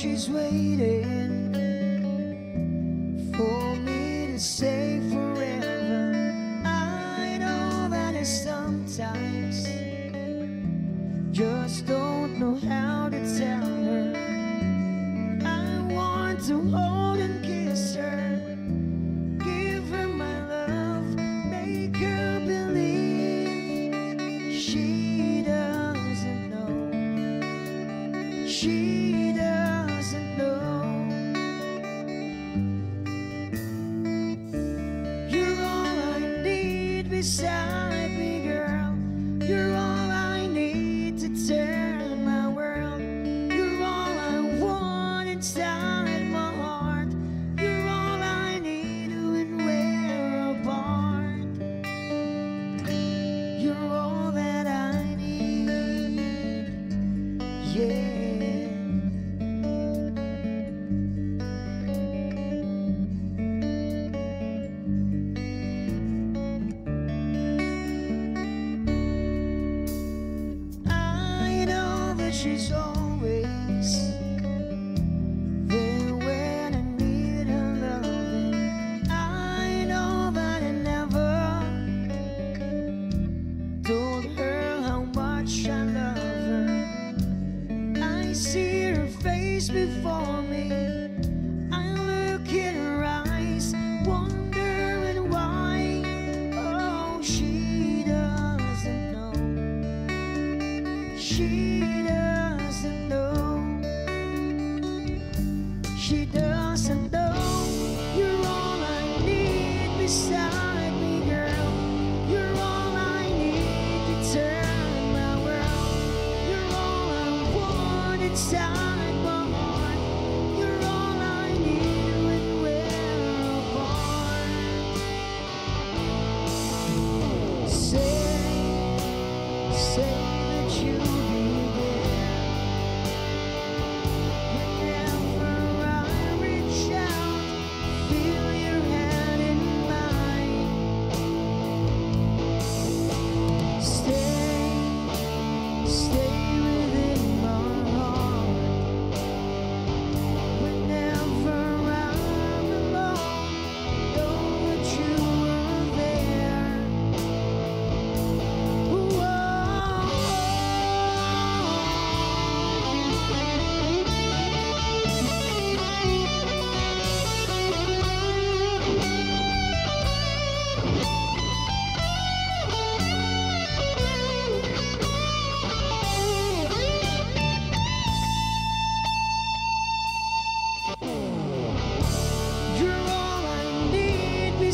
she's waiting for me to say forever. I know that I sometimes just don't know how to tell her. I want to hold she's always there when I need her loving. I know that I never told her how much I love her. I see her face before me. I look in her eyes, wondering why. Oh, she doesn't know. She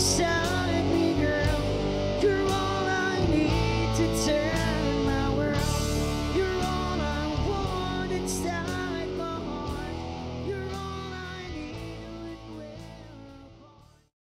so